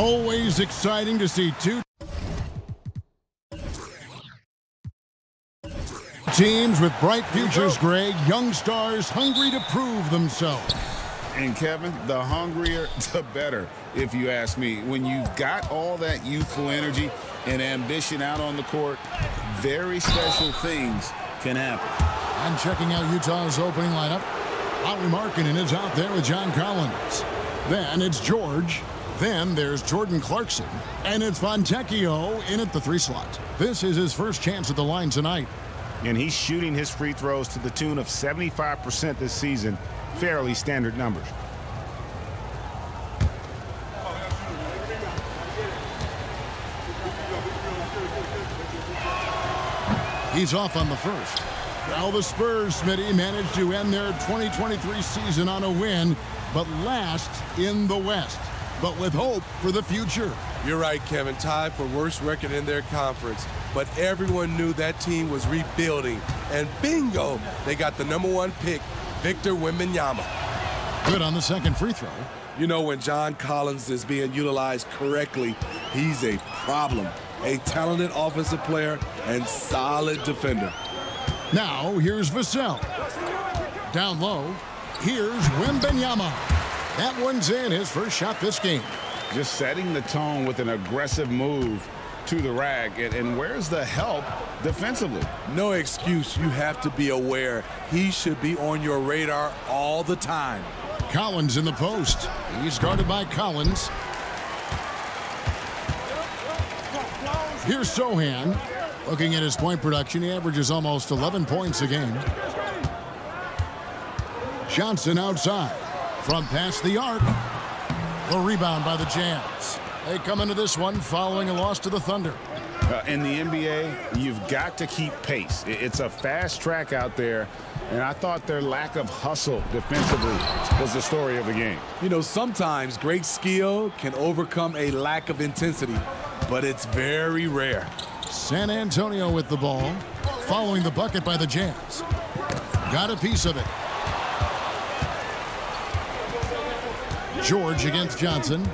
Always exciting to see two teams with bright futures, Greg. Young stars hungry to prove themselves. And Kevin, the hungrier, the better, if you ask me. When you've got all that youthful energy and ambition out on the court, very special things can happen. I'm checking out Utah's opening lineup, Lauri Markkanen is out there with John Collins. Then it's George. Then there's Jordan Clarkson. And it's Fontecchio in at the three slot. This is his first chance at the line tonight. And he's shooting his free throws to the tune of 75% this season. Fairly standard numbers. He's off on the first. Now the Spurs, Smitty, managed to end their 2023 season on a win, but last in the West. But with hope for the future. You're right, Kevin. Tied for worst record in their conference. But everyone knew that team was rebuilding. And bingo, they got the number one pick, Victor Wembanyama. Good on the second free throw. You know, when John Collins is being utilized correctly, he's a problem. A talented offensive player and solid defender. Now, here's Vassell. Down low, here's Wembanyama. That one's in his first shot this game. Just setting the tone with an aggressive move to the rag. And, and where's the help defensively? No excuse. You have to be aware. He should be on your radar all the time. Collins in the post. He's guarded by Collins. Here's Sochan. Looking at his point production, he averages almost 11 points a game. Johnson outside. From past the arc. The rebound by the Jazz. They come into this one following a loss to the Thunder. Uh, in the NBA, you've got to keep pace. It's a fast track out there, and I thought their lack of hustle defensively was the story of the game. You know, sometimes great skill can overcome a lack of intensity, but it's very rare. San Antonio with the ball, following the bucket by the Jazz. Got a piece of it. George against Johnson.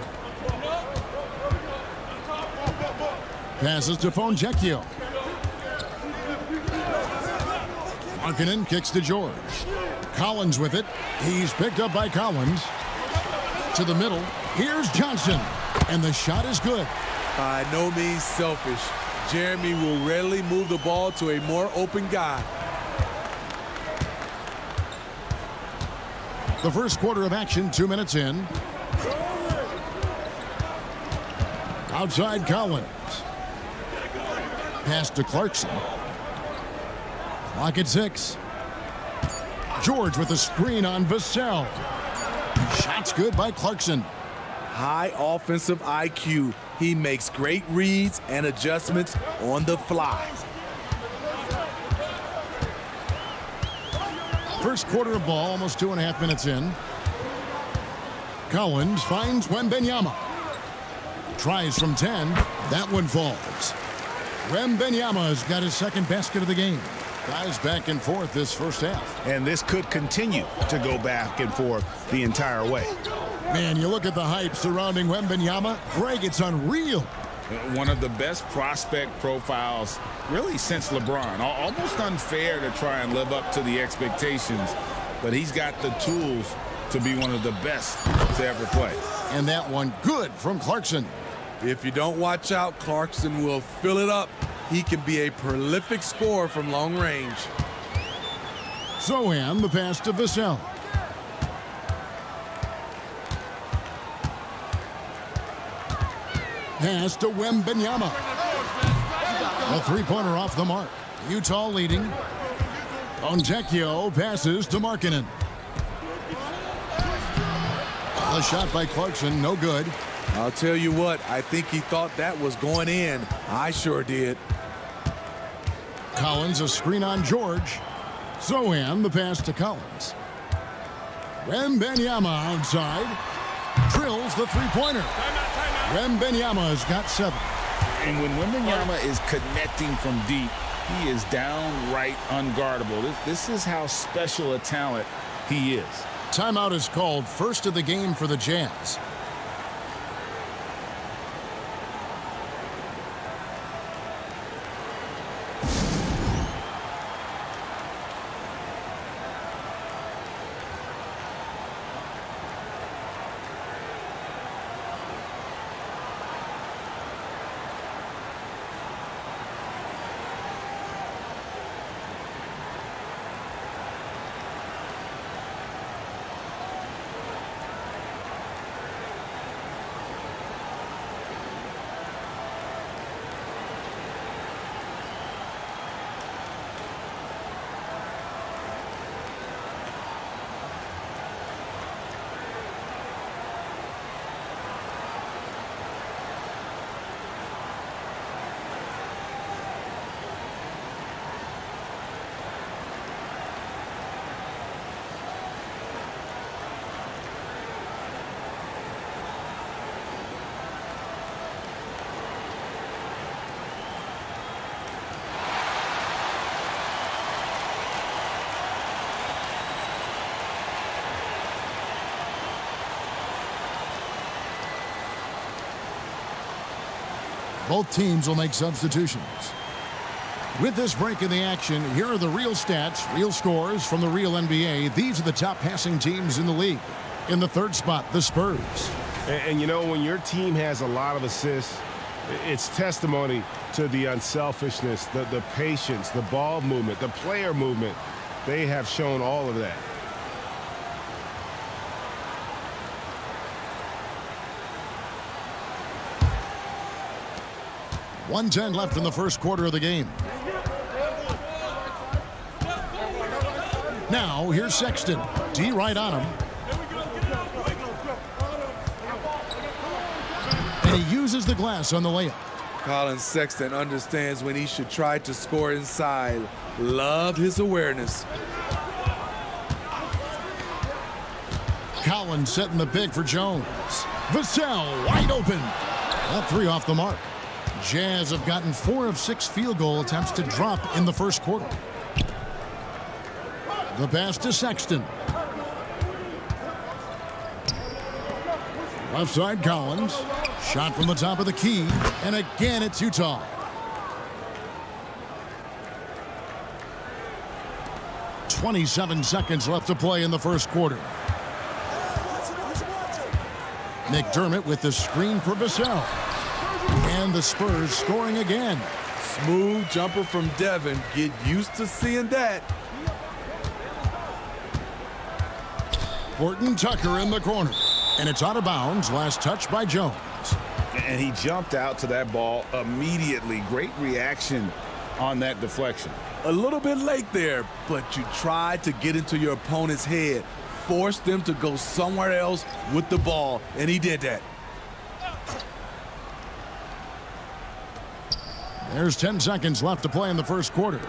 Passes to Fontecchio. Markkanen kicks to George. Collins with it. He's picked up by Collins. To the middle. Here's Johnson. And the shot is good. By no means selfish. Jeremy will readily move the ball to a more open guy. The first quarter of action, two minutes in. Outside Collins. Pass to Clarkson. Clock at six. George with a screen on Vassell. Shots good by Clarkson. High offensive IQ. He makes great reads and adjustments on the fly. First quarter of ball, almost two and a half minutes in. Collins finds Wembanyama. Tries from 10. That one falls. Wembanyama's got his second basket of the game. Guys back and forth this first half. And this could continue to go back and forth the entire way. Man, you look at the hype surrounding Wembanyama. Greg, it's unreal. One of the best prospect profiles really since LeBron. Almost unfair to try and live up to the expectations, but he's got the tools to be one of the best to ever play. And that one good from Clarkson. If you don't watch out, Clarkson will fill it up. He can be a prolific scorer from long range. Sochan the pass to Vassell. Pass to Wembanyama. A three-pointer off the mark. Utah leading. Fontecchio passes to Markkanen. A shot by Clarkson, no good. I'll tell you what, I think he thought that was going in. I sure did. Collins a screen on George. Sochan the pass to Collins. Wembanyama outside. Drills the three-pointer. Wembanyama's got seven. And when Wembanyama is connecting from deep, he is downright unguardable. This, this is how special a talent he is. Timeout is called first of the game for the Jazz. Both teams will make substitutions. With this break in the action, here are the real stats, real scores from the real NBA. These are the top passing teams in the league. In the third spot, the Spurs. And, and you know, when your team has a lot of assists, it's testimony to the unselfishness, the, the patience, the ball movement, the player movement. They have shown all of that. 110 left in the first quarter of the game. Now, here's Sexton. D right on him. And he uses the glass on the layup. Collin Sexton understands when he should try to score inside. Loved his awareness. Collins setting the pick for Jones. Vassell wide open. That three off the mark. Jazz have gotten four of six field goal attempts to drop in the first quarter. The pass to Sexton. Left side Collins. Shot from the top of the key. And again, it's Utah. Twenty-seven seconds left to play in the first quarter. McDermott with the screen for Vassell. And the Spurs scoring again. Smooth jumper from Devin. Get used to seeing that. Horton Tucker in the corner. And it's out of bounds. Last touch by Jones. And he jumped out to that ball immediately. Great reaction on that deflection. A little bit late there, but you tried to get into your opponent's head. Force them to go somewhere else with the ball, and he did that. There's 10 seconds left to play in the first quarter.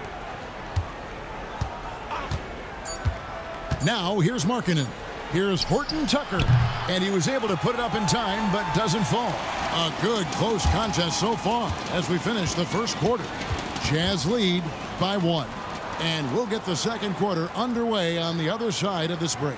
Now, here's Markkanen. Here's Horton Tucker. And he was able to put it up in time, but doesn't fall. A good close contest so far as we finish the first quarter. Jazz lead by one. And we'll get the second quarter underway on the other side of this break.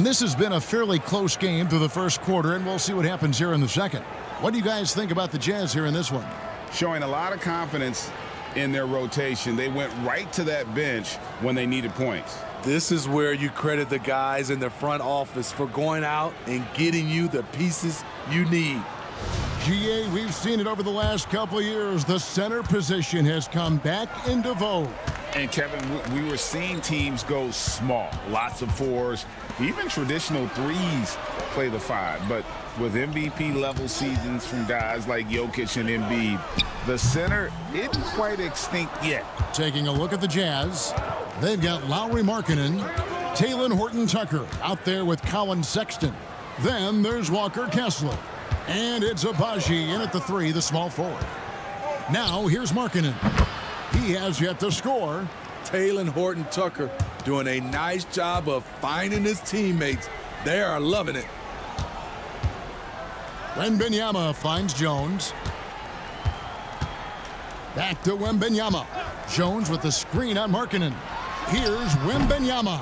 And this has been a fairly close game through the first quarter, and we'll see what happens here in the second. What do you guys think about the Jazz here in this one? Showing a lot of confidence in their rotation. They went right to that bench when they needed points. This is where you credit the guys in the front office for going out and getting you the pieces you need. GA, we've seen it over the last couple of years. The center position has come back into vogue. And Kevin, we were seeing teams go small, lots of fours, even traditional threes play the five. But with MVP level seasons from guys like Jokic and Embiid, the center isn't quite extinct yet. Taking a look at the Jazz, they've got Lauri Markkanen, Talen Horton Tucker out there with Collin Sexton. Then there's Walker Kessler. And it's Agbaji in at the three, the small forward. Now here's Markkanen. He has yet to score. Talen Horton Tucker doing a nice job of finding his teammates. They are loving it. Wembanyama finds Jones. Back to Wembanyama. Jones with the screen on Markkanen. Here's Wembanyama.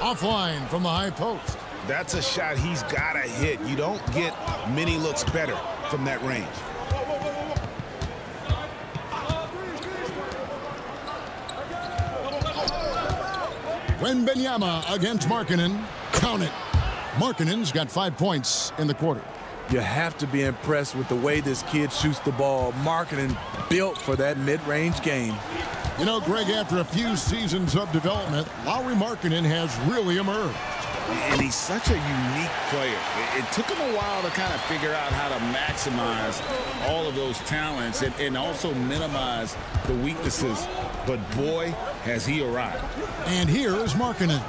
Offline from the high post. That's a shot he's got to hit. You don't get many looks better from that range. Wembanyama against Markkanen. Count it. Markkanen's got five points in the quarter. You have to be impressed with the way this kid shoots the ball. Markkanen built for that mid-range game. You know, Greg, after a few seasons of development, Lauri Markkanen has really emerged. And he's such a unique player. It, took him a while to kind of figure out how to maximize all of those talents and, and also minimize the weaknesses. But boy, has he arrived. And here is Markkanen.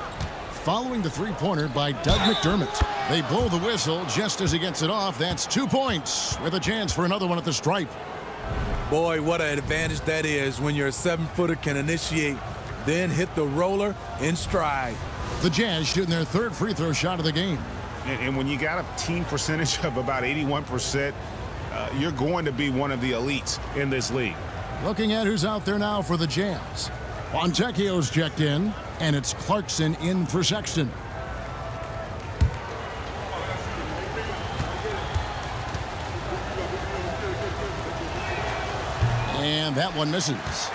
Following the three-pointer by Doug McDermott. They blow the whistle just as he gets it off. That's two points with a chance for another one at the stripe. Boy, what an advantage that is when your seven-footer can initiate, then hit the roller in stride. The Jazz shooting their third free throw shot of the game. And, and when you got a team percentage of about 81%, uh, you're going to be one of the elites in this league. Looking at who's out there now for the Jazz. Fontecchio's checked in, and it's Clarkson in for Sexton. And that one misses.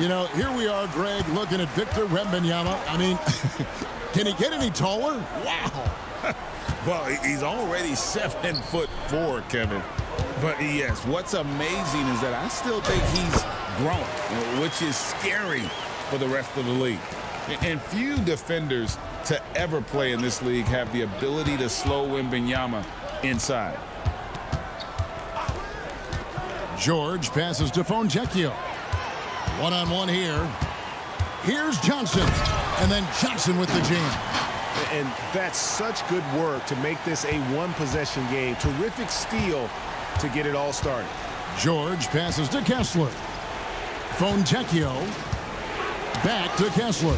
You know, here we are, Greg, looking at Victor Wembanyama. I mean, can he get any taller? Wow. well, he's already seven foot four, Kevin. But yes, what's amazing is that I still think he's grown, which is scary for the rest of the league. And few defenders to ever play in this league have the ability to slow Wembanyama inside. George passes to Fontecchio. One-on-one here. Here's Johnson. And then Johnson with the jam. And that's such good work to make this a one-possession game. Terrific steal to get it all started. George passes to Kessler. Fontecchio. Back to Kessler.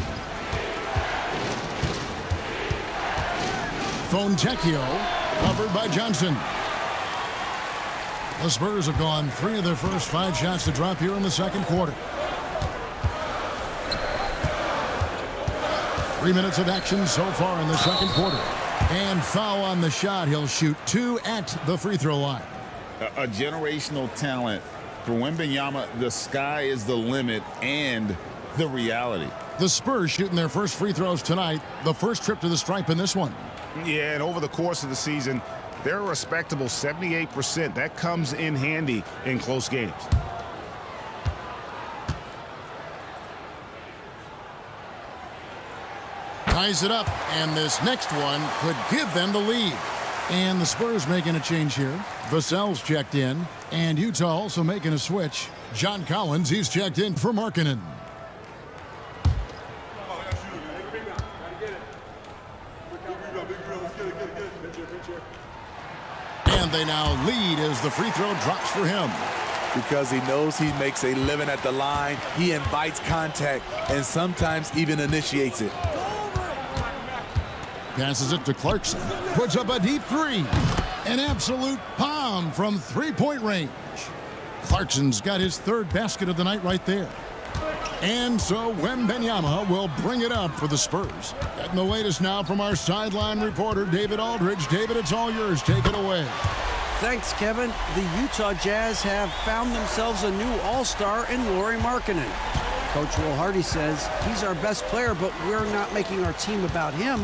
Fontecchio covered by Johnson. The Spurs have gone three of their first five shots to drop here in the second quarter. Three minutes of action so far in the second quarter. And foul on the shot. He'll shoot two at the free throw line. A, a generational talent. For Wembanyama, the sky is the limit and the reality. The Spurs shooting their first free throws tonight. The first trip to the stripe in this one. Yeah, and over the course of the season, they're a respectable 78%. That comes in handy in close games. Ties it up, and this next one could give them the lead. And the Spurs making a change here. Vassell's checked in, and Utah also making a switch. John Collins, he's checked in for Markkanen. And they now lead as the free throw drops for him. Because he knows he makes a living at the line, he invites contact and sometimes even initiates it. Passes it to Clarkson. Puts up a deep three. An absolute palm from three-point range. Clarkson's got his third basket of the night right there. And so Wembanyama will bring it up for the Spurs. Getting the latest now from our sideline reporter, David Aldridge. David, it's all yours. Take it away. Thanks, Kevin. The Utah Jazz have found themselves a new all-star in Lauri Markkanen. Coach Will Hardy says he's our best player, but we're not making our team about him.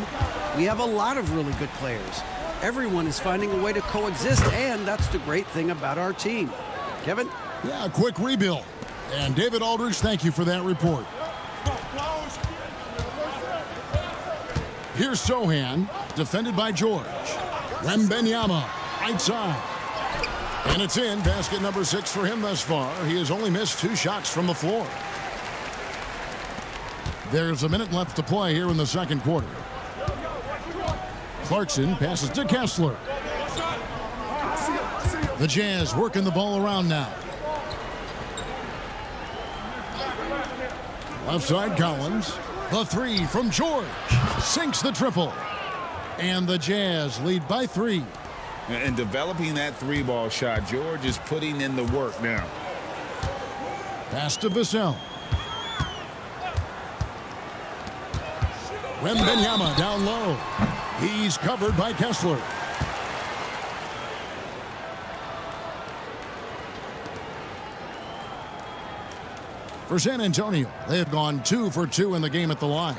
We have a lot of really good players. Everyone is finding a way to coexist, and that's the great thing about our team. Kevin? Yeah, a quick rebuild. And David Aldridge, thank you for that report. Here's Sochan, defended by George. Wembanyama, right side. And it's in, basket number six for him thus far. He has only missed two shots from the floor. There's a minute left to play here in the second quarter. Clarkson passes to Kessler. The Jazz working the ball around now. Left side Collins. The three from George. Sinks the triple. And the Jazz lead by three. And developing that three ball shot, George is putting in the work now. Pass to Vassell. Wembanyama down low. He's covered by Kessler. For San Antonio, they have gone two for two in the game at the line.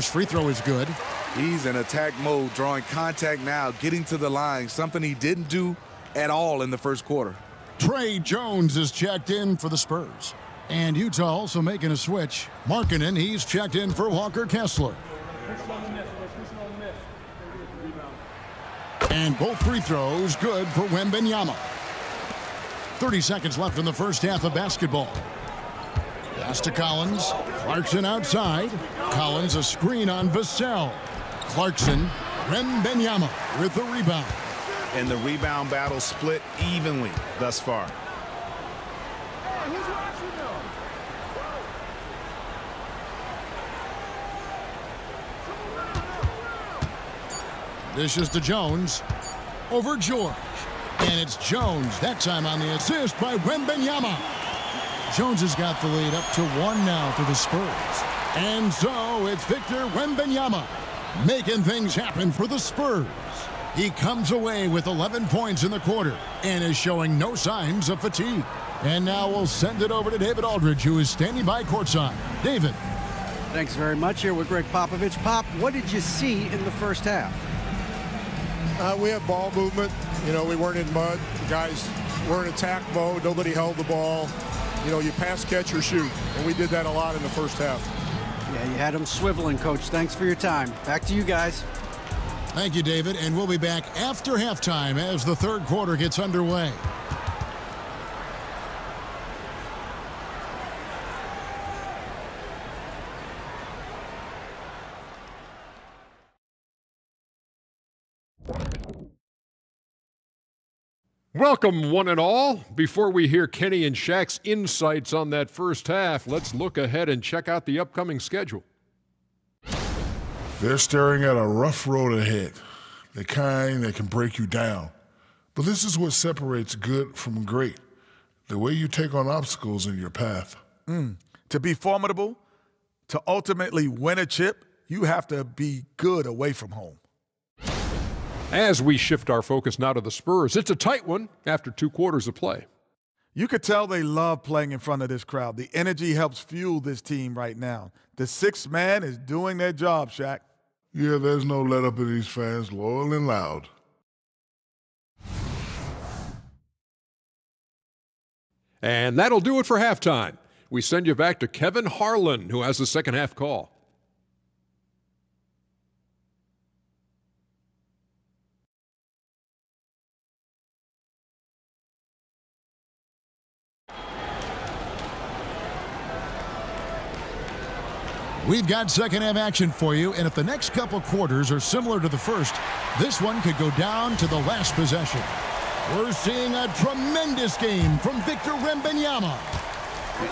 First free throw is good. He's in attack mode, drawing contact now, getting to the line, something he didn't do at all in the first quarter. Tre Jones is checked in for the Spurs. And Utah also making a switch. Markkanen, he's checked in for Walker Kessler. And both free throws good for Wembanyama. 30 seconds left in the first half of basketball. Pass to Collins. Clarkson outside. Collins a screen on Vassell. Clarkson. Wembanyama with the rebound. And the rebound battle split evenly thus far. This is to Jones. Over George. And it's Jones, that time on the assist by Wembanyama. Jones has got the lead up to one now for the Spurs. And so it's Victor Wembanyama making things happen for the Spurs. He comes away with 11 points in the quarter and is showing no signs of fatigue. And now we'll send it over to David Aldridge, who is standing by courtside. David. Thanks very much. Here with Gregg Popovich. Pop, what did you see in the first half? Uh, we had ball movement. You know, we weren't in mud. The guys were in attack mode. Nobody held the ball. You know, you pass, catch, or shoot. And we did that a lot in the first half. Yeah, you had them swiveling, Coach. Thanks for your time. Back to you guys. Thank you, David. And we'll be back after halftime as the third quarter gets underway. Welcome, one and all. Before we hear Kenny and Shaq's insights on that first half, let's look ahead and check out the upcoming schedule. They're staring at a rough road ahead, the kind that can break you down. But this is what separates good from great the way you take on obstacles in your path. Mm. To be formidable, to ultimately win a chip, you have to be good away from home. As we shift our focus now to the Spurs, it's a tight one after two quarters of play. You could tell they love playing in front of this crowd. The energy helps fuel this team right now. The sixth man is doing their job, Shaq. Yeah, there's no let up in these fans, loyal and loud. And that'll do it for halftime. We send you back to Kevin Harlan, who has the second half call. We've got second half action for you, and if the next couple quarters are similar to the first, this one could go down to the last possession. We're seeing a tremendous game from Victor Wembanyama.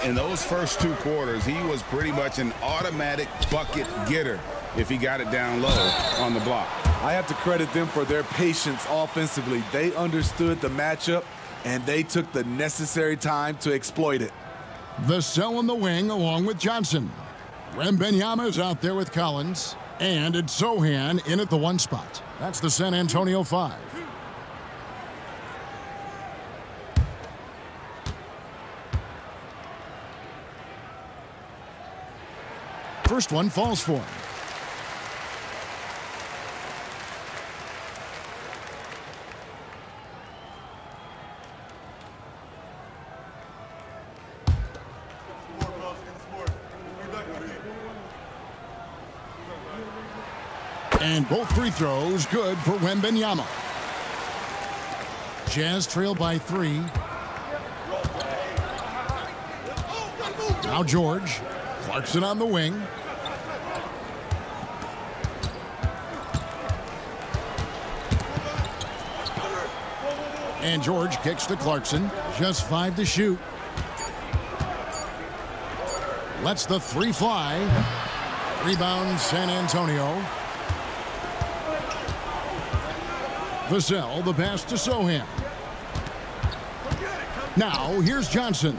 In those first two quarters, he was pretty much an automatic bucket getter if he got it down low on the block. I have to credit them for their patience offensively. They understood the matchup, and they took the necessary time to exploit it. Vassell in the wing along with Johnson. Wembanyama's out there with Collins. And it's Sochan in at the one spot. That's the San Antonio five. First one falls for him. And both free throws good for Wembanyama. Jazz trail by three. Now George. Clarkson on the wing. And George kicks to Clarkson. Just five to shoot. Lets the three fly. Rebound San Antonio. Vassell, the pass to Sochan. Now, here's Johnson.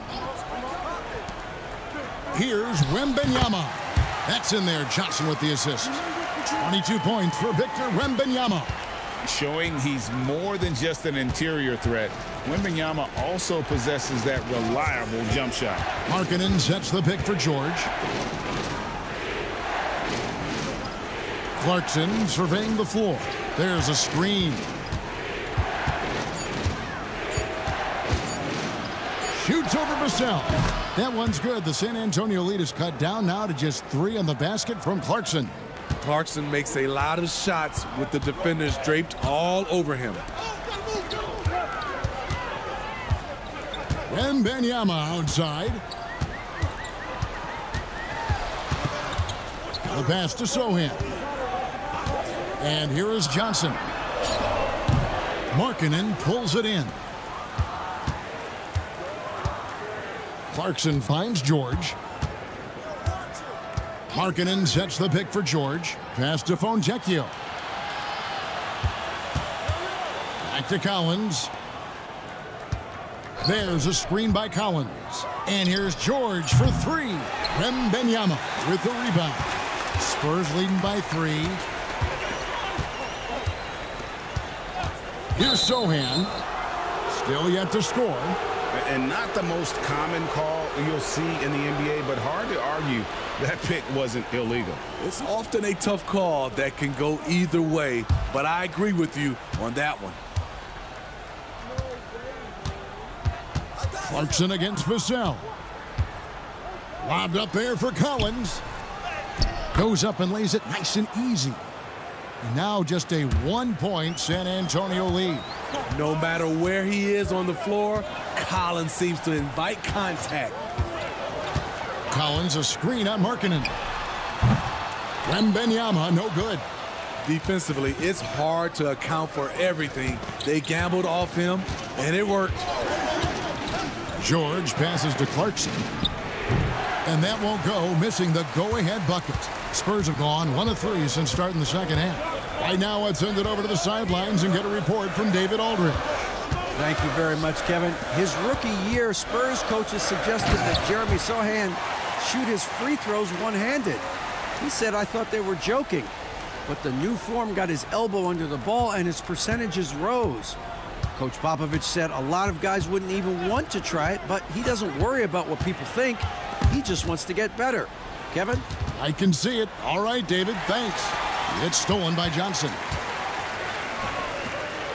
Here's Wembanyama. That's in there. Johnson with the assist. 22 points for Victor Wembanyama. Showing he's more than just an interior threat. Wembanyama also possesses that reliable jump shot. Markkanen sets the pick for George. Clarkson surveying the floor. There's a screen. Over Vassell. That one's good. The San Antonio lead is cut down now to just three on the basket from Clarkson. Clarkson makes a lot of shots with the defenders draped all over him. Wembanyama outside. The pass to Sochan. And here is Johnson. Markkanen pulls it in. Clarkson finds George. Markkanen sets the pick for George. Pass to Fontecchio. Back to Collins. There's a screen by Collins. And here's George for three. Wembanyama with the rebound. Spurs leading by three. Here's Sochan. Still yet to score. And not the most common call you'll see in the NBA, but hard to argue that pick wasn't illegal. It's often a tough call that can go either way, but I agree with you on that one. Clarkson against Vassell. Lobbed up there for Collins. Goes up and lays it nice and easy. And now just a one-point San Antonio lead. No matter where he is on the floor, Collins seems to invite contact. Collins a screen on Markkanen. Wembanyama no good. Defensively, it's hard to account for everything. They gambled off him, and it worked. George passes to Clarkson. And that won't go, missing the go-ahead bucket. Spurs have gone one of three since starting the second half. Right now, let's send it over to the sidelines and get a report from David Aldridge. Thank you very much, Kevin. His rookie year, Spurs coaches suggested that Jeremy Sochan shoot his free throws one-handed. He said, I thought they were joking. But the new form got his elbow under the ball and his percentages rose. Coach Popovich said a lot of guys wouldn't even want to try it, but he doesn't worry about what people think. He just wants to get better. Kevin? I can see it. All right, David, thanks. It's stolen by Johnson.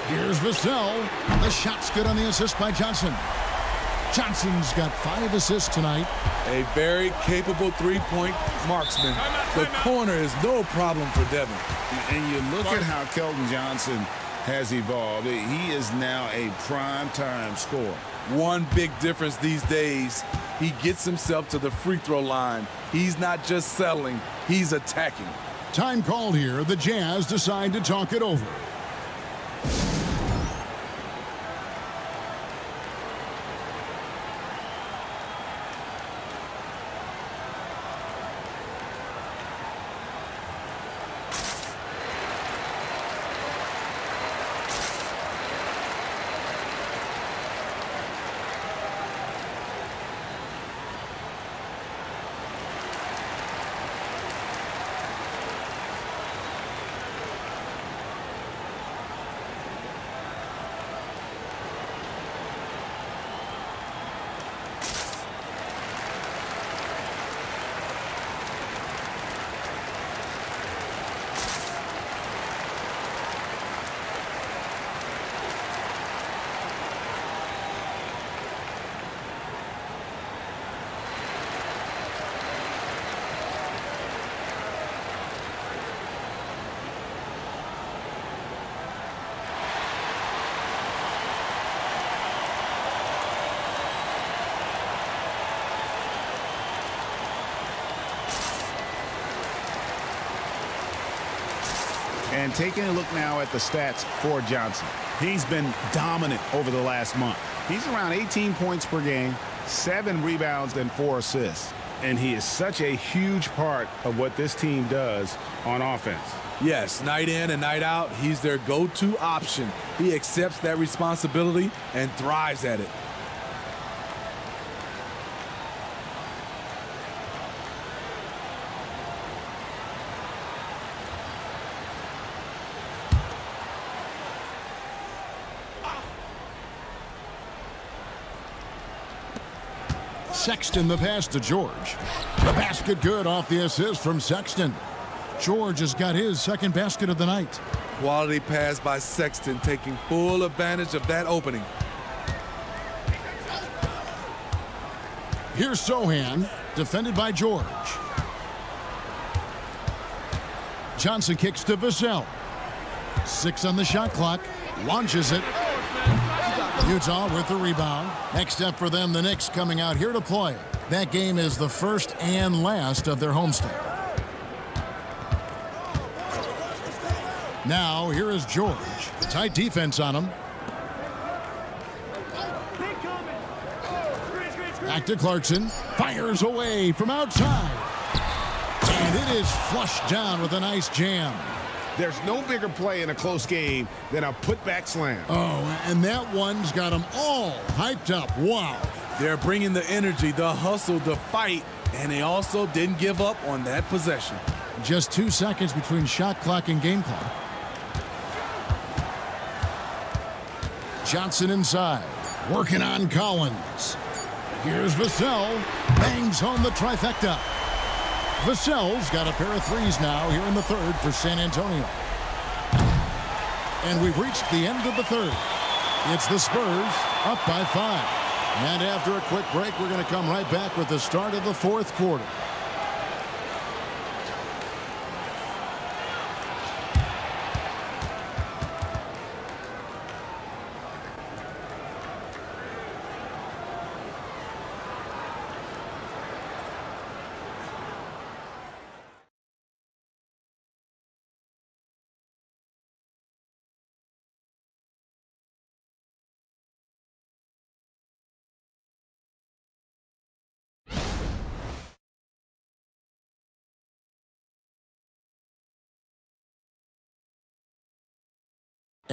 Here's Vassell. The shot's good on the assist by Johnson. Johnson's got five assists tonight. A very capable three-point marksman. The corner is no problem for Devin. And you look at how Keldon Johnson has evolved. He is now a prime-time scorer. One big difference these days, he gets himself to the free throw line. He's not just selling, he's attacking. Time called here. The Jazz decide to talk it over. And taking a look now at the stats for Johnson. He's been dominant over the last month. He's around 18 points per game, seven rebounds, and four assists. And he is such a huge part of what this team does on offense. Yes, night in and night out, he's their go-to option. He accepts that responsibility and thrives at it. Sexton the pass to George. The basket good off the assist from Sexton. George has got his second basket of the night. Quality pass by Sexton, taking full advantage of that opening. Here's Sochan, defended by George. Johnson kicks to Vassell. Six on the shot clock. Launches it. Utah with the rebound. Next step for them, the Knicks coming out here to play. That game is the first and last of their homestand. Now, here is George. Tight defense on him. Back to Clarkson. Fires away from outside. And it is flushed down with a nice jam. There's no bigger play in a close game than a putback slam. Oh, and that one's got them all hyped up. Wow. They're bringing the energy, the hustle, the fight, and they also didn't give up on that possession. Just two seconds between shot clock and game clock. Johnson inside, working on Collins. Here's Vassell, bangs home the trifecta. Vassell's got a pair of threes now here in the third for San Antonio. And we've reached the end of the third. It's the Spurs up by five. And after a quick break, we're going to come right back with the start of the fourth quarter.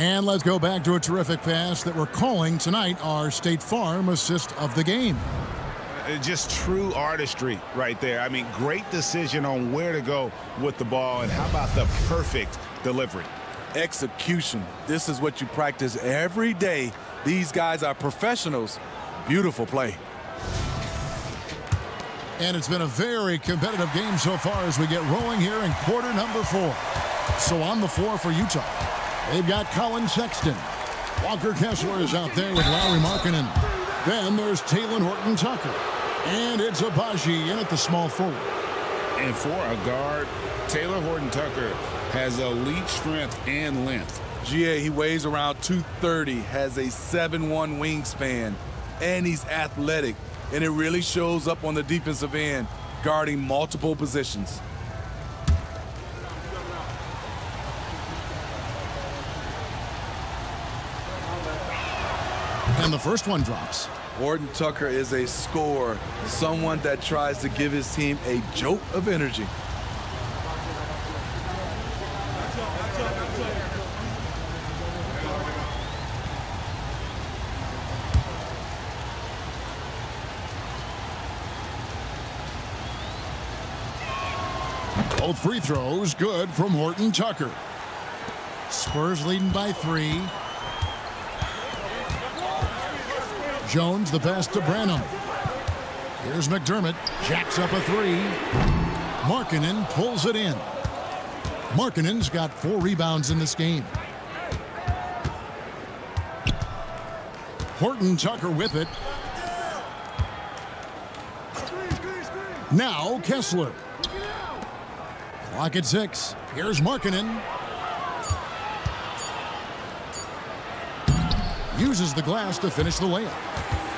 And let's go back to a terrific pass that we're calling tonight our State Farm assist of the game. Uh, just true artistry right there. I mean, great decision on where to go with the ball, and how about the perfect delivery? Execution. This is what you practice every day. These guys are professionals. Beautiful play. And it's been a very competitive game so far as we get rolling here in quarter number four. So on the floor for Utah. They've got Collin Sexton. Walker Kessler is out there with Lauri Markkanen. Then there's Talen Horton Tucker. And it's Agbaji in at the small forward. And for a guard, Talen Horton Tucker has elite strength and length. GA, he weighs around 230, has a 7-1 wingspan, and he's athletic. And it really shows up on the defensive end, guarding multiple positions. And the first one drops. Horton Tucker is a scorer, someone that tries to give his team a jolt of energy. Both free throws good from Horton Tucker. Spurs leading by three. Jones the pass to Branham. Here's McDermott. Jacks up a three. Markkanen pulls it in. Markkanen's got four rebounds in this game. Horton Tucker with it. Now Kessler. Clock at six. Here's Markkanen. Uses the glass to finish the layup.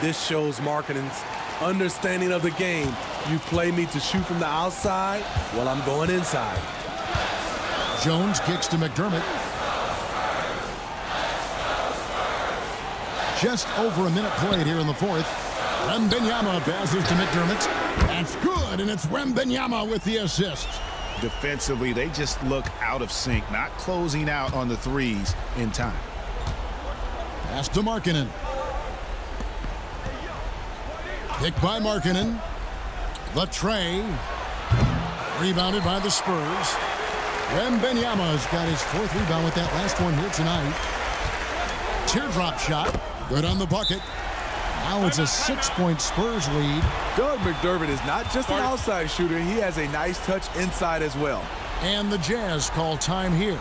This shows Markkanen's understanding of the game. You play me to shoot from the outside, while I'm going inside. Jones kicks to McDermott. Just over a minute played here in the fourth. Wembanyama passes to McDermott. That's good, and it's Wembanyama with the assist. Defensively, they just look out of sync, not closing out on the threes in time. Pass to Markkanen. Picked by Markkanen. The tray. Rebounded by the Spurs. Wembanyama's got his fourth rebound with that last one here tonight. Teardrop shot. Good on the bucket. Now it's a six-point Spurs lead. Doug McDermott is not just an outside shooter. He has a nice touch inside as well. And the Jazz call time here.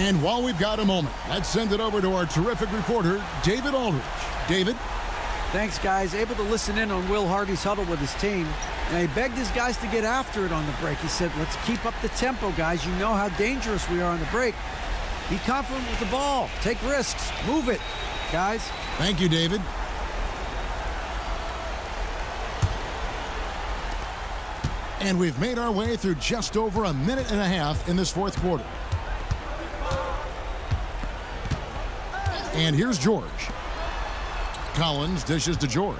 And while we've got a moment, let's send it over to our terrific reporter, David Aldridge. David? Thanks, guys. Able to listen in on Will Hardy's huddle with his team. And he begged his guys to get after it on the break. He said, let's keep up the tempo, guys. You know how dangerous we are on the break. Be confident with the ball. Take risks. Move it, guys. Thank you, David. And we've made our way through just over a minute and a half in this fourth quarter. And here's George. Collins dishes to George.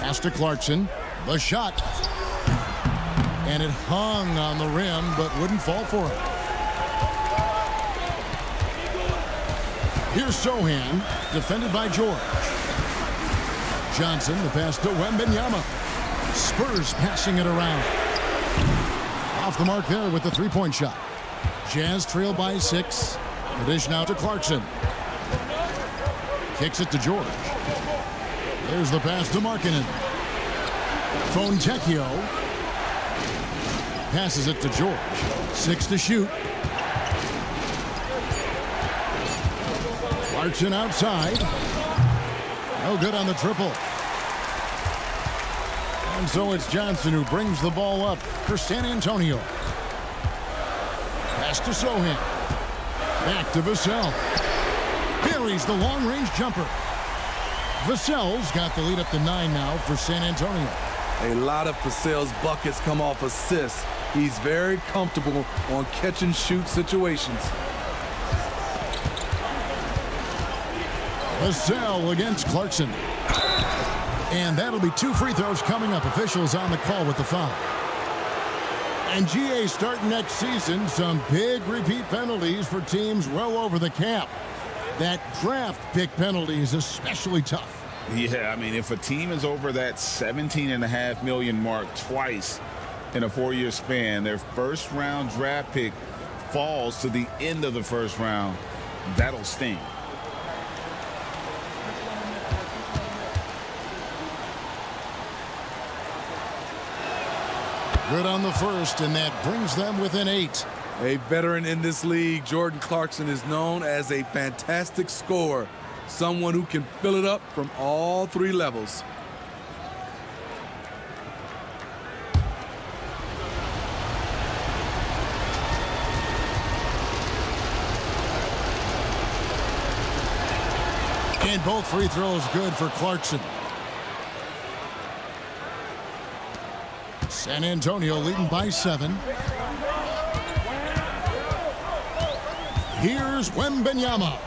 Pass to Clarkson. The shot. And it hung on the rim, but wouldn't fall for him. Here's Sochan, defended by George. Johnson, the pass to Wembanyama. Spurs passing it around. Off the mark there with the three-point shot. Jazz trail by six. The dish now to Clarkson. Kicks it to George. There's the pass to Markkanen. Fontecchio passes it to George. Six to shoot. Clarkson outside. No good on the triple. And so it's Johnson who brings the ball up for San Antonio. Pass to Sochan. Back to Vassell. Buries the long-range jumper. Vassell's got the lead up to nine now for San Antonio. A lot of Vassell's buckets come off assists. He's very comfortable on catch and shoot situations. Vassell against Clarkson. And that'll be two free throws coming up. Officials on the call with the foul. And GA starting next season, some big repeat penalties for teams well over the cap. That draft pick penalty is especially tough. Yeah, I mean, if a team is over that 17 and a half million mark twice in a four-year span, their first round draft pick falls to the end of the first round, that'll sting. Good on the first, and that brings them within eight. A veteran in this league, Jordan Clarkson is known as a fantastic scorer, someone who can fill it up from all three levels. And both free throws good for Clarkson. San Antonio leading by seven. Here's Wembanyama.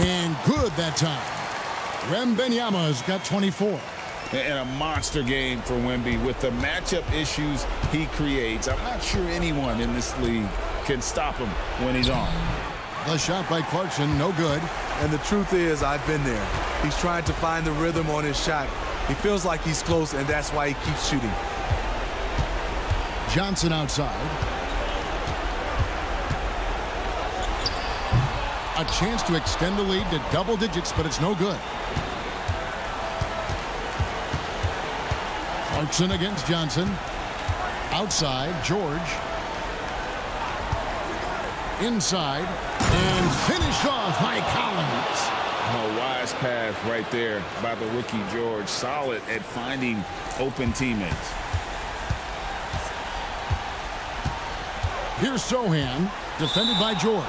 And good that time. Wembanyama's got 24. And a monster game for Wemby with the matchup issues he creates. I'm not sure anyone in this league can stop him when he's on. The shot by Clarkson, no good. And the truth is, I've been there. He's trying to find the rhythm on his shot. He feels like he's close, and that's why he keeps shooting. Johnson outside. A chance to extend the lead to double digits, but it's no good. Clarkson against Johnson. Outside, George. Inside. And finished off by Collins. A wise pass right there by the rookie George. Solid at finding open teammates. Here's Sochan, defended by George.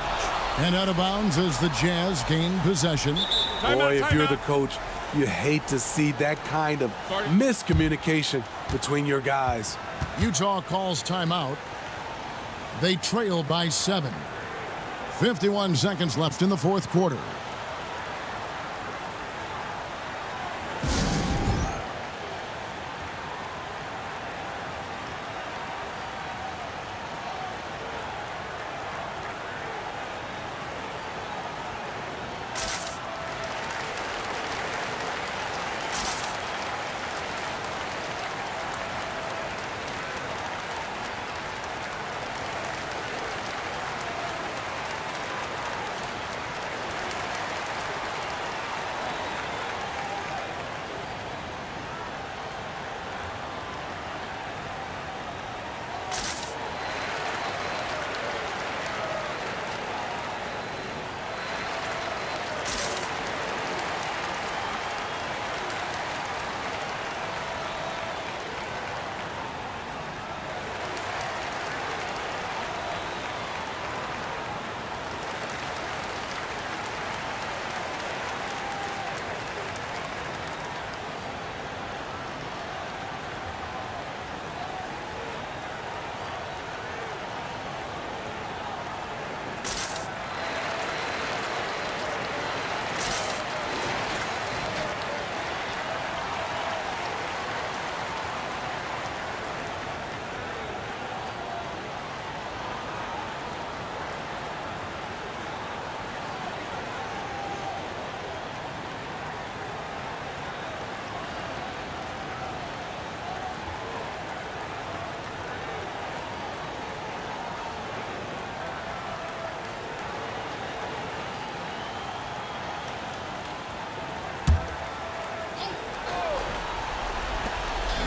And out of bounds as the Jazz gain possession. Boy, if you're the coach, you hate to see that kind of miscommunication between your guys. Utah calls timeout. They trail by seven. 51 seconds left in the fourth quarter.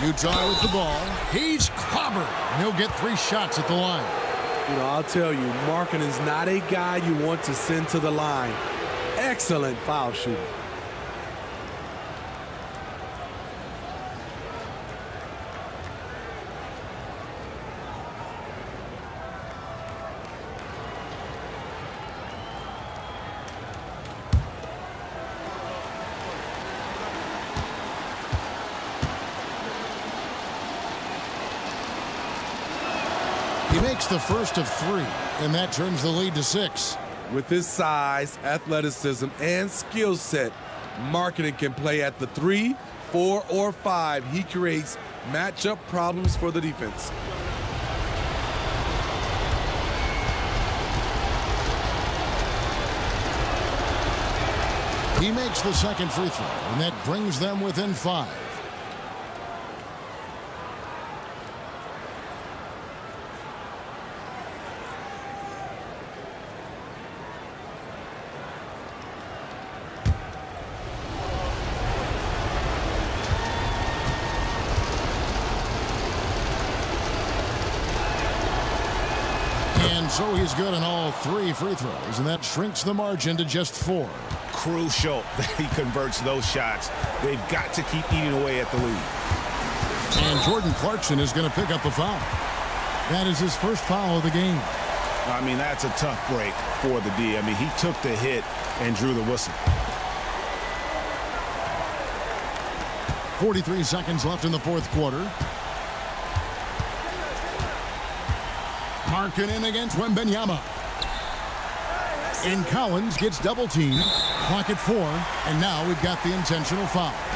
Utah with the ball. He's clobbered, and he'll get three shots at the line. You know, I'll tell you, Markin is not a guy you want to send to the line. Excellent foul shooting. The first of three, and that turns the lead to six. With his size, athleticism, and skill set, Markkanen can play at the three, four, or five. He creates matchup problems for the defense. He makes the second free throw, and that brings them within five. And so he's good on all three free throws, and that shrinks the margin to just four. Crucial that he converts those shots. They've got to keep eating away at the lead. And Jordan Clarkson is going to pick up a foul. That is his first foul of the game. I mean, that's a tough break for the D. I mean, he took the hit and drew the whistle. 43 seconds left in the fourth quarter. Markkanen against Wembanyama. And Collins gets double teamed. Clock at four. And now we've got the intentional foul.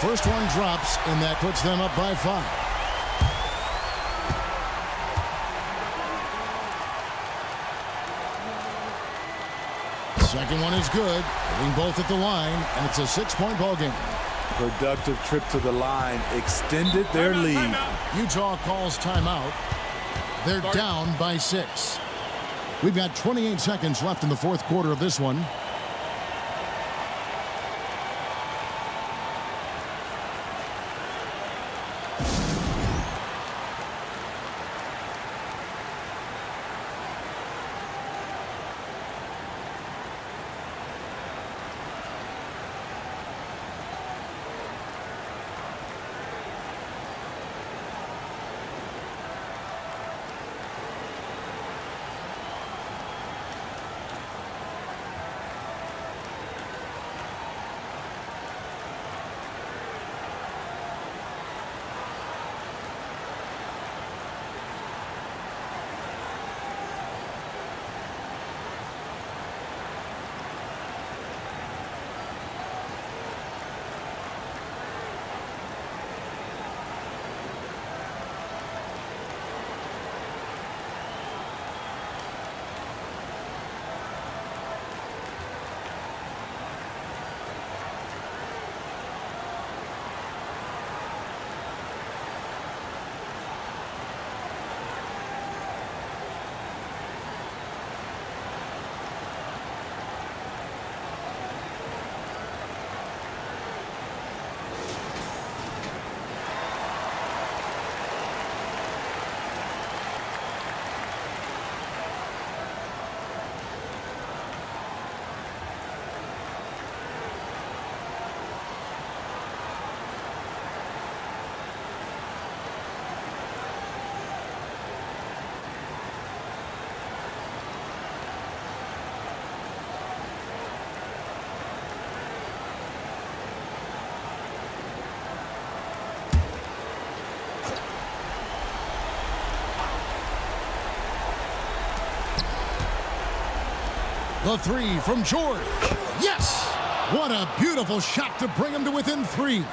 First one drops, and that puts them up by five. Second one is good. Hitting both at the line, and it's a six-point ball game. Productive trip to the line extended their lead. Utah calls timeout. They're down by six. We've got 28 seconds left in the fourth quarter of this one. The three from George. Yes! What a beautiful shot to bring him to within three.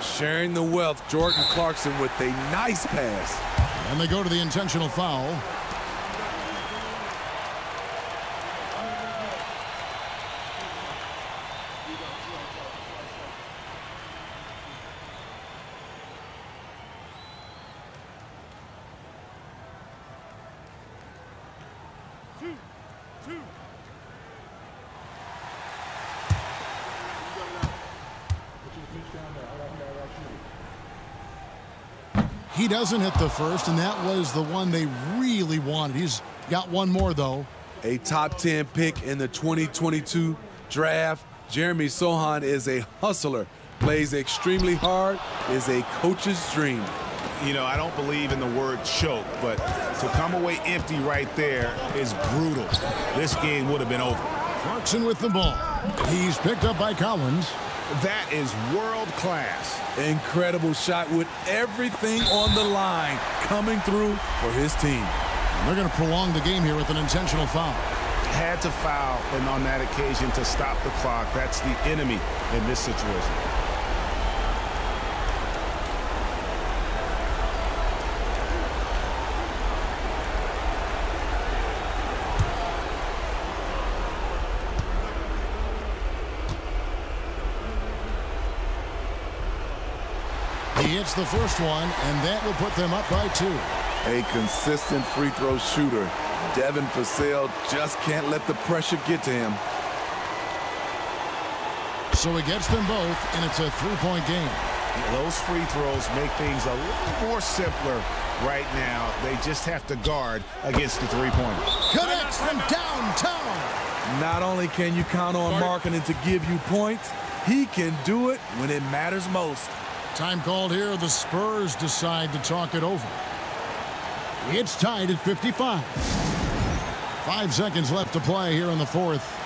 Sharing the wealth, Jordan Clarkson with a nice pass. And they go to the intentional foul. He doesn't hit the first, and that was the one they really wanted. He's got one more, though. A top 10 pick in the 2022 draft. Jeremy Sochan is a hustler, plays extremely hard, is a coach's dream. You know, I don't believe in the word choke, but to come away empty right there is brutal. This game would have been over. Clarkson with the ball. He's picked up by Collins. That is world class. Incredible shot with everything on the line coming through for his team. And they're going to prolong the game here with an intentional foul. Had to foul, and on that occasion to stop the clock. That's the enemy in this situation. Hits the first one, and that will put them up by two. A consistent free throw shooter. Devin Vassell just can't let the pressure get to him. So he gets them both, and it's a three-point game. Yeah, those free throws make things a little more simpler right now. They just have to guard against the three-pointer. Connects from downtown. Not only can you count on Markkanen to give you points, he can do it when it matters most. Time called here. The Spurs decide to talk it over. It's tied at 55. Five seconds left to play here in the fourth.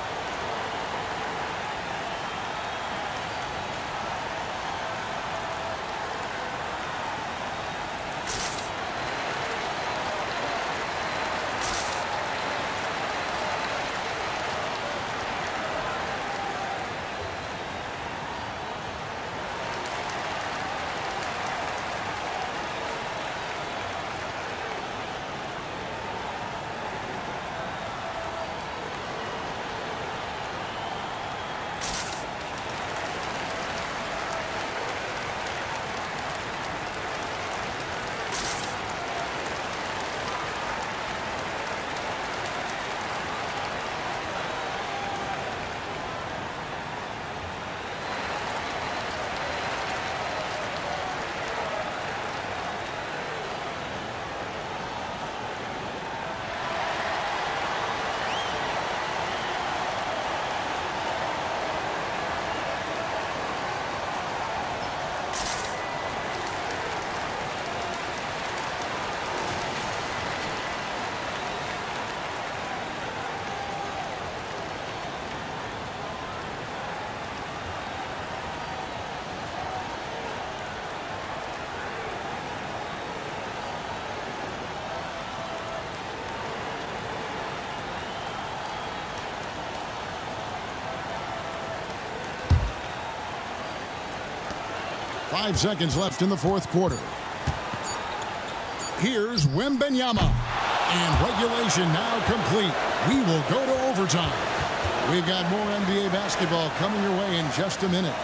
Five seconds left in the fourth quarter. Here's Wembanyama. And regulation now complete. We will go to overtime. We've got more NBA basketball coming your way in just a minute.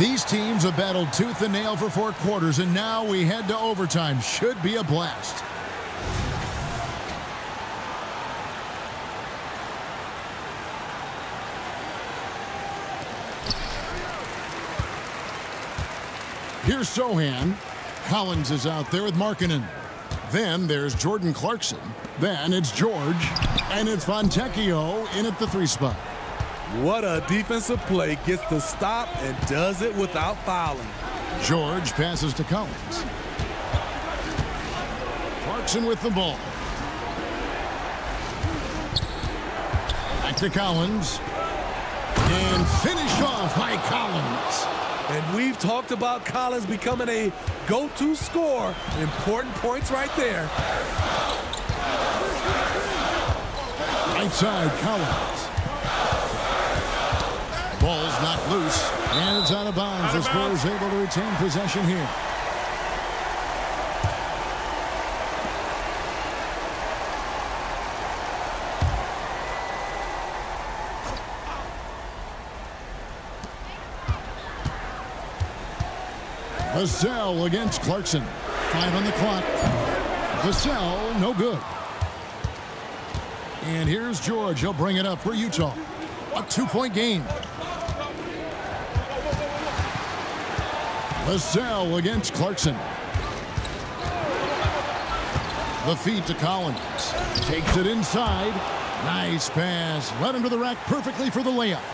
These teams have battled tooth and nail for four quarters, and now we head to overtime. Should be a blast. Here's Sochan. Collins is out there with Markkanen. Then there's Jordan Clarkson. Then it's George. And it's Fontecchio in at the three spot. What a defensive play. Gets the stop and does it without fouling. George passes to Collins. Clarkson with the ball. Back to Collins. And finished off by Collins. And we've talked about Collins becoming a go-to scorer. Important points right there. Right side, Collins. Ball's not loose, and it's out of bounds. The Spurs able to retain possession here. Vassell against Clarkson. Five on the clock. Vassell, no good. And here's George. He'll bring it up for Utah. A two-point game. Vassell against Clarkson. The feed to Collins. Takes it inside. Nice pass. Him to the rack perfectly for the layup.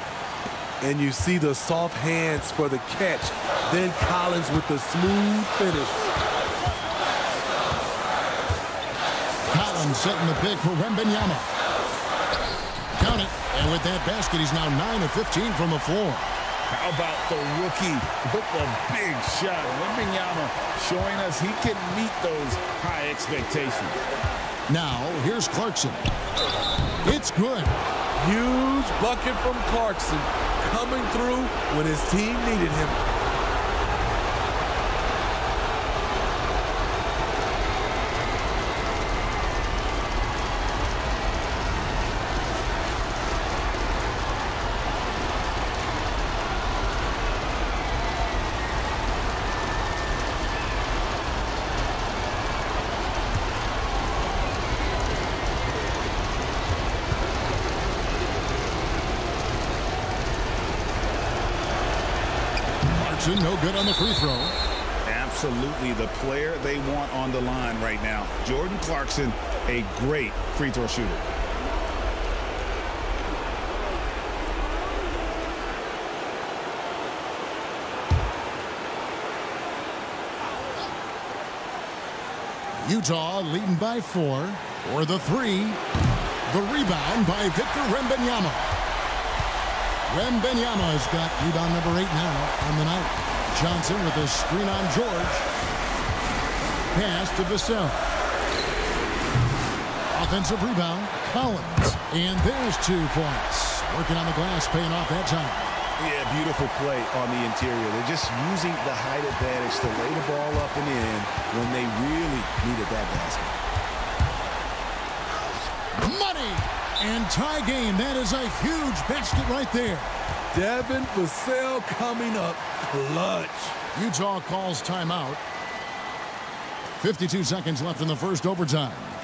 And you see the soft hands for the catch. Then Collins with the smooth finish. Collins setting the pick for Wembanyama. Count it. And with that basket, he's now 9 of 15 from the floor. How about the rookie with the big shot? Wembanyama showing us he can meet those high expectations. Now, here's Clarkson. It's good. Huge bucket from Clarkson coming through when his team needed him. Clarkson, no good on the free throw. Absolutely the player they want on the line right now. Jordan Clarkson, a great free throw shooter. Utah leading by four. For the three. The rebound by Victor Wembanyama. Wembanyama has got rebound number eight now on the night. Johnson with a screen on George. Pass to Vassell. Offensive rebound, Collins. And there's two points. Working on the glass, paying off that time. Yeah, beautiful play on the interior. They're just using the height advantage to lay the ball up and in when they really needed that basket. And tie game. That is a huge basket right there. Devin Vassell coming up clutch. Utah calls timeout. 52 seconds left in the first overtime.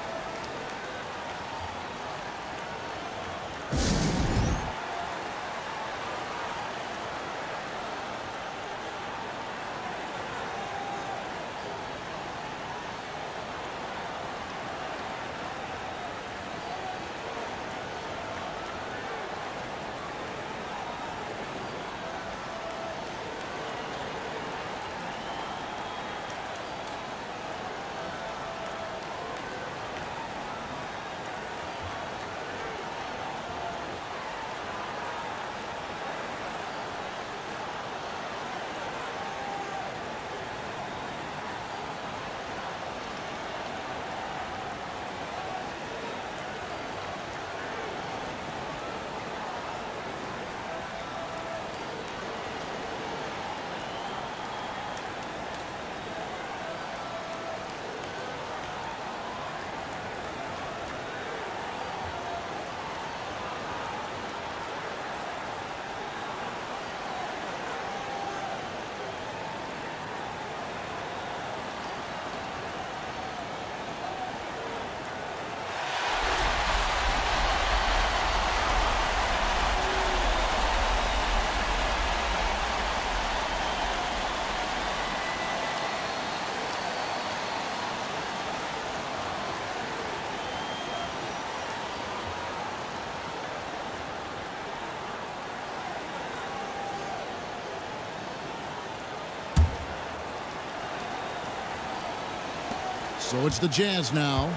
So it's the Jazz now.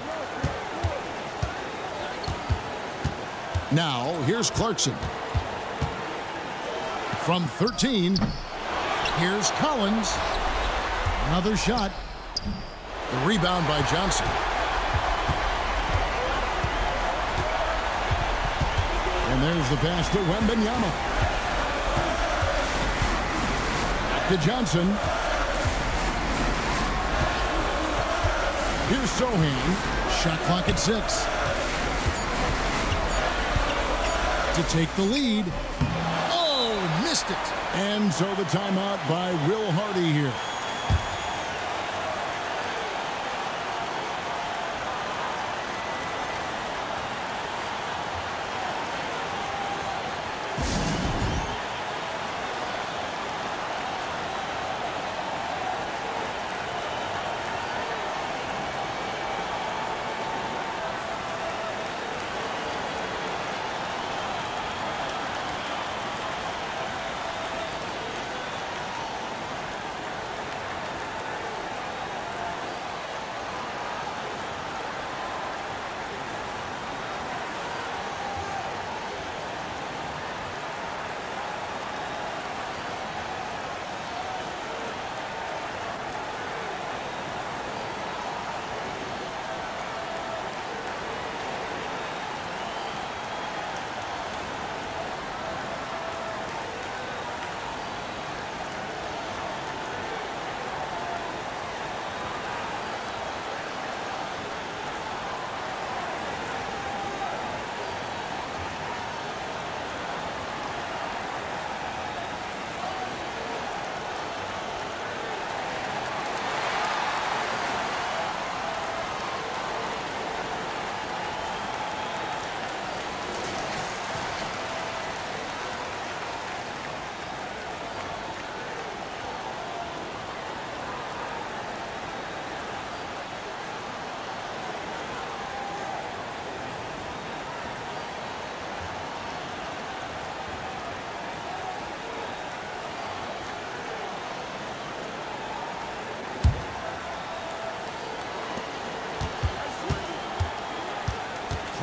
Now, here's Clarkson. From 13. Here's Collins. Another shot. The rebound by Johnson. And there's the pass to Wembanyama. To Johnson. Here's Sochan. Shot clock at six. To take the lead. Oh, missed it. And so the timeout by Will Hardy here.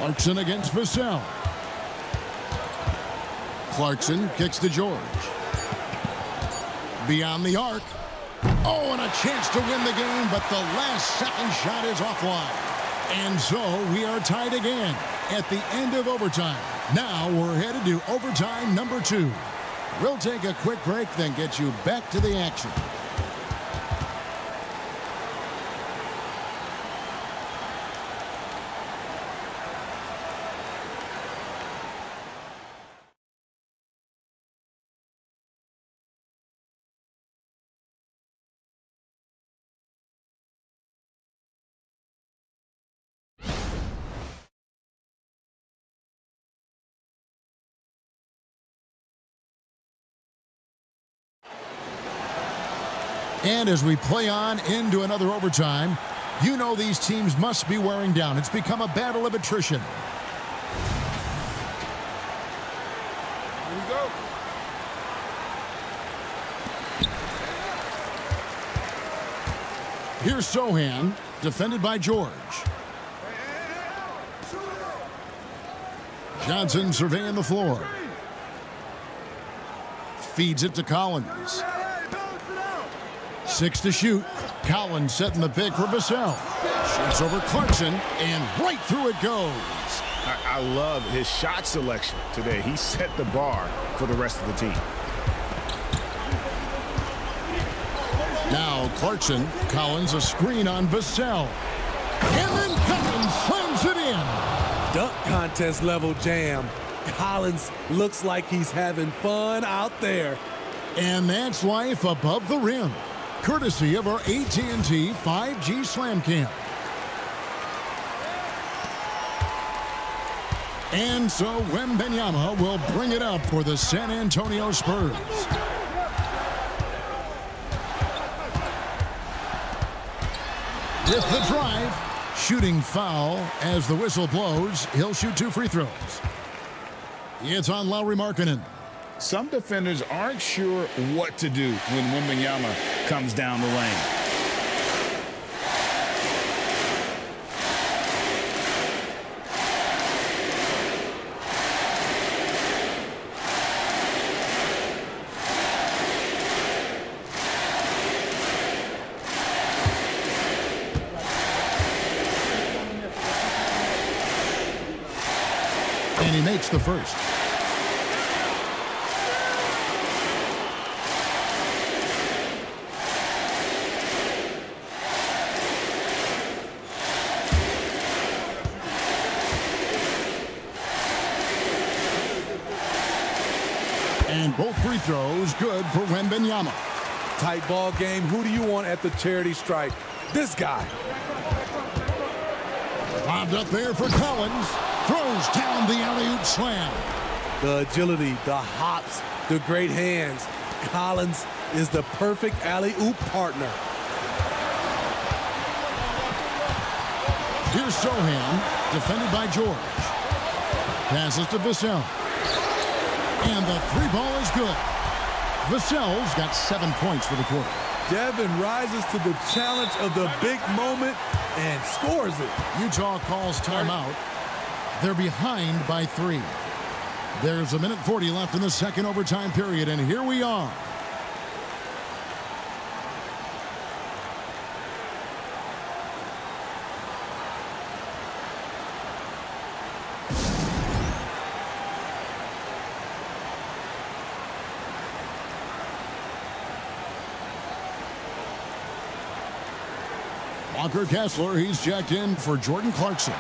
Clarkson against Vassell. Clarkson kicks to George. Beyond the arc. Oh, and a chance to win the game, but the last second shot is offline. And so we are tied again at the end of overtime. Now we're headed to overtime number two. We'll take a quick break, then get you back to the action. And as we play on into another overtime, you know these teams must be wearing down. It's become a battle of attrition. Here we go. Here's Sochan, defended by George. Johnson surveying the floor. Feeds it to Collins. Six to shoot. Collins setting the pick for Vassell. Shoots over Clarkson, and right through it goes. I, I love his shot selection today. He set the bar for the rest of the team. Now Clarkson, Collins a screen on Vassell. And then Collins slams it in. Dunk contest level jam. Collins looks like he's having fun out there. And that's life above the rim. Courtesy of our AT&T 5G Slam Cam. And so Wembanyama will bring it up for the San Antonio Spurs. With the drive, shooting foul as the whistle blows. He'll shoot two free throws. It's on Lauri Markkanen. Some defenders aren't sure what to do when Wembanyama comes down the lane. and he makes the first. Throws good for Wembanyama. Tight ball game. Who do you want at the charity strike? This guy. Bobbed up there for Collins. Throws down the alley-oop slam. The agility, the hops, the great hands. Collins is the perfect alley-oop partner. Here's Sochan, defended by George. Passes to Vassell. And the three ball is good. Vassell's got seven points for the quarter. Devin rises to the challenge of the big moment and scores it. Utah calls timeout. They're behind by three. There's a minute 40 left in the second overtime period, and here we are. Walker Kessler, he's checked in for Jordan Clarkson.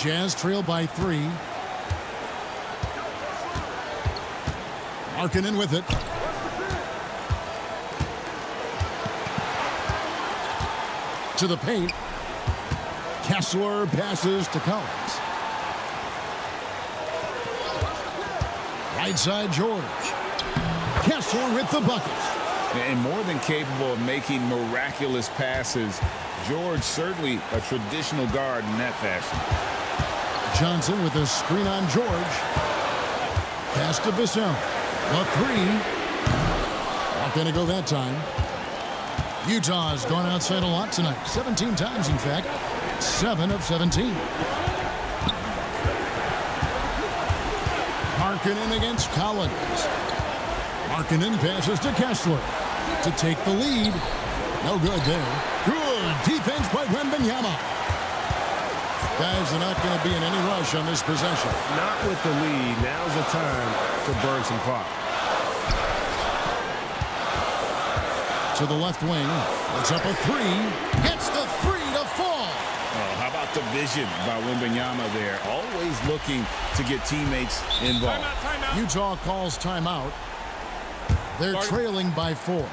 Jazz trail by three. Markkanen with it. To the paint. Kessler passes to Collins. Right side George. Kessler with the bucket. And more than capable of making miraculous passes, George certainly a traditional guard in that fashion. Johnson with a screen on George. Pass to Vassell. A three. Not going to go that time. Utah's gone outside a lot tonight. 17 times, in fact. 7 of 17. Markkanen against Collins. Markkanen passes to Kessler to take the lead. No good there. Good defense by Wembanyama. Guys are not going to be in any rush on this possession. Not with the lead. Now's the time to burn some clock. To the left wing. It's up a three. Gets the three to fall. Oh, how about the vision by Wembanyama there? Always looking to get teammates involved. Time out, time out. Utah calls timeout. They're trailing by four.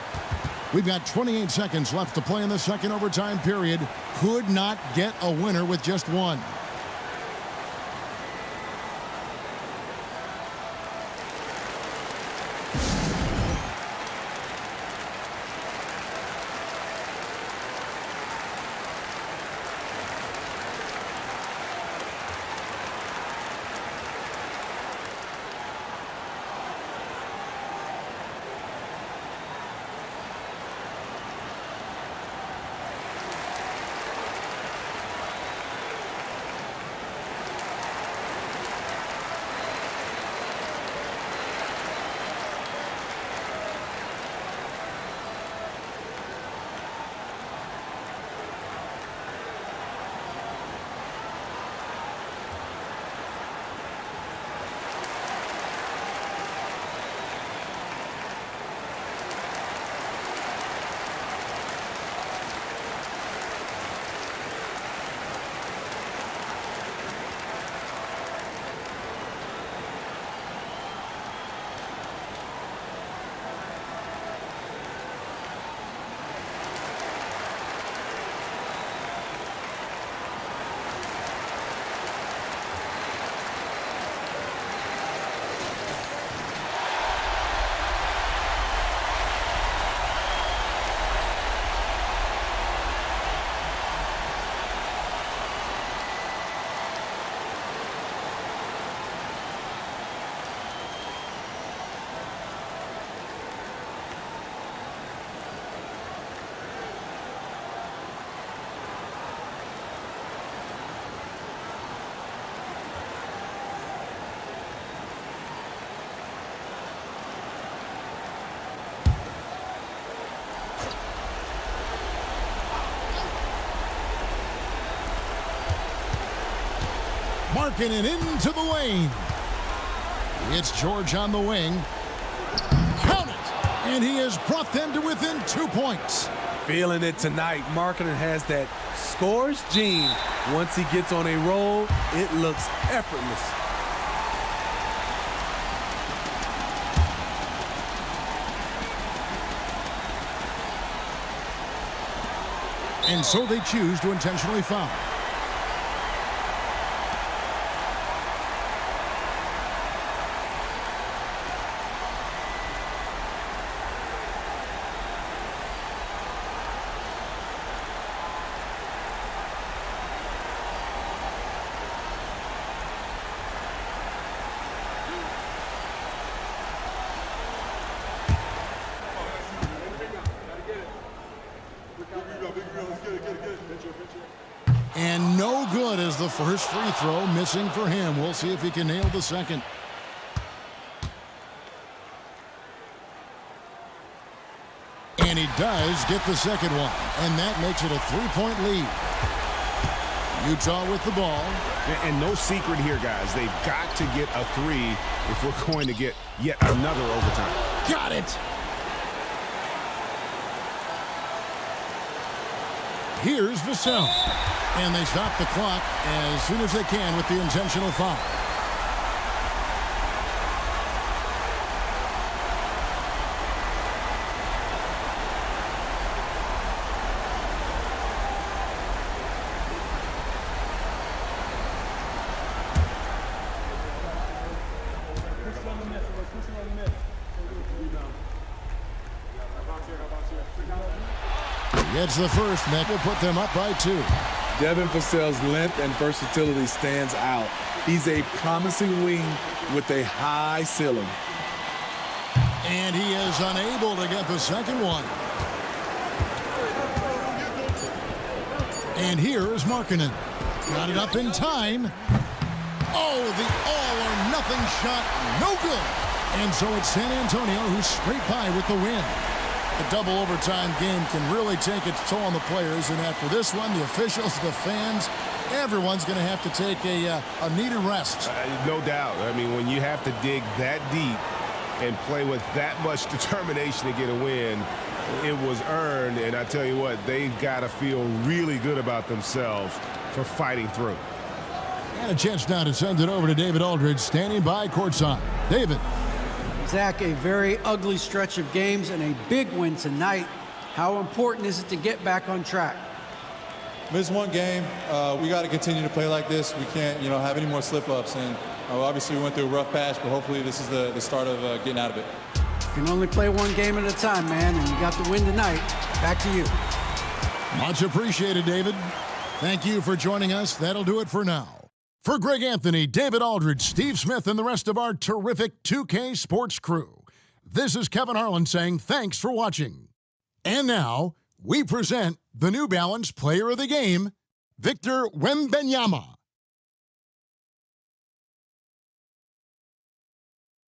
We've got 28 seconds left to play in the second overtime period. Could not get a winner with just one. Markkanen into the lane. It's George on the wing. Count it! And he has brought them to within two points. Feeling it tonight. Markkanen has that scores gene. Once he gets on a roll, it looks effortless. And so they choose to intentionally foul. And no good as the first free throw missing for him. We'll see if he can nail the second. And he does get the second one. And that makes it a three-point lead. Utah with the ball. And no secret here, guys. They've got to get a three if we're going to get yet another overtime. Got it. Here's Vassell. And they stop the clock as soon as they can with the intentional foul. The first. That will put them up by two. Devin Vassell's length and versatility stands out. He's a promising wing with a high ceiling. And he is unable to get the second one. And here is Markkanen. Got it up in time. Oh, the all-or-nothing shot. No good. And so it's San Antonio who's straight by with the win. The double overtime game can really take its toll on the players. And after this one, the officials, the fans, everyone's going to have to take a, uh, a needed rest. Uh, no doubt. I mean, when you have to dig that deep and play with that much determination to get a win, it was earned. And I tell you what, they've got to feel really good about themselves for fighting through. And a chance now to send it over to David Aldridge, standing by courtside. David. Zach, a very ugly stretch of games and a big win tonight. How important is it to get back on track? Miss one game. Uh, we got to continue to play like this. We can't, you know, have any more slip-ups. And uh, obviously, we went through a rough patch, but hopefully, this is the, the start of uh, getting out of it. You can only play one game at a time, man, and you got the win tonight. Back to you. Much appreciated, David. Thank you for joining us. That'll do it for now. For Greg Anthony, David Aldridge, Steve Smith, and the rest of our terrific 2K sports crew, this is Kevin Harlan saying thanks for watching. And now, we present the New Balance Player of the Game, Victor Wembanyama.